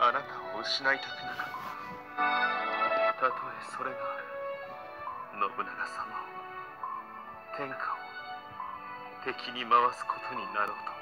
あなたを失いたくなかったたとえそれが信長様を天下を敵に回すことになろうと。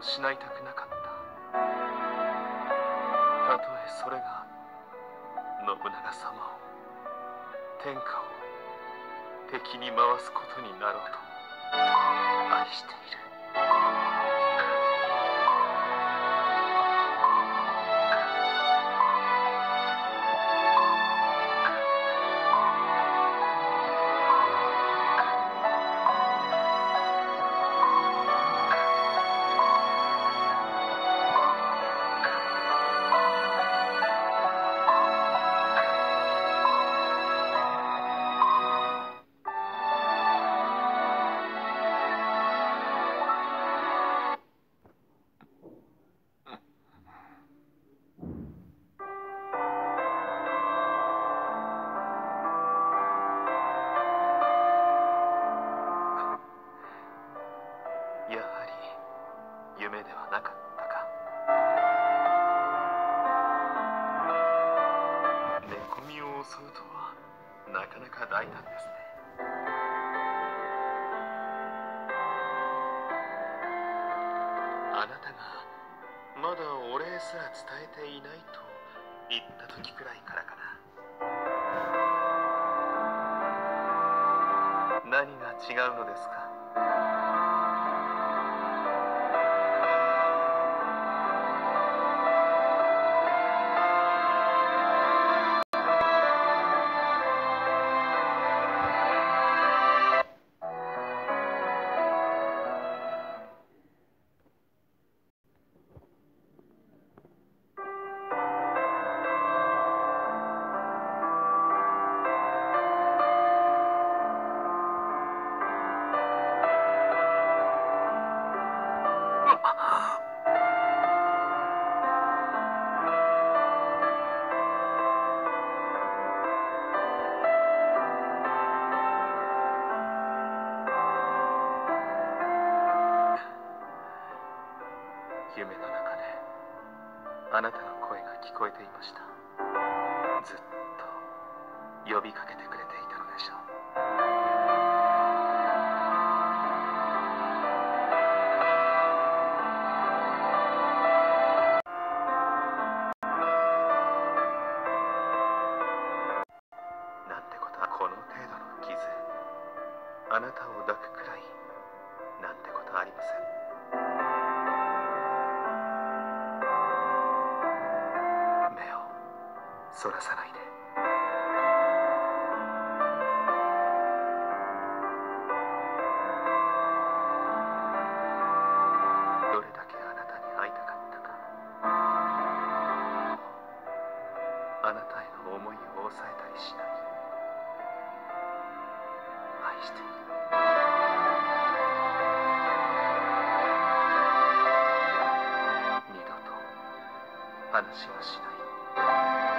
失いたくなかった。たとえそれが信長様を天下を敵に回すことになろうと愛している。すら伝えていないと言った時くらいからかな。何が違うのですか？夢の中であなたの声が聞こえていました。ずっと呼びかけてくれていたのでしょう。なんてことはこの程度の傷。あなたをそらさないで。どれだけあなたに会いたかったか。あなたへの思いを抑えたりしない。愛している。二度と話はしない。